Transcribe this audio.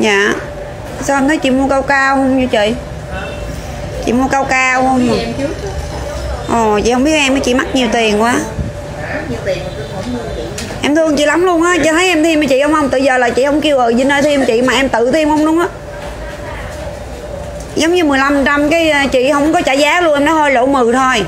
Dạ. Sao em thấy chị mua cao cao không vậy chị? Chị mua cao cao không? Mà? Ồ chị không biết em chị mắc nhiều tiền quá. Em thương chị lắm luôn á Chị thấy em thêm với chị không không? Từ giờ là chị không kêu ờ Vinh ơi thêm chị Mà em tự thêm không luôn á. Giống như 15 trăm cái ờ, chị không có trả giá luôn Em nói thôi lỗ mừ thôi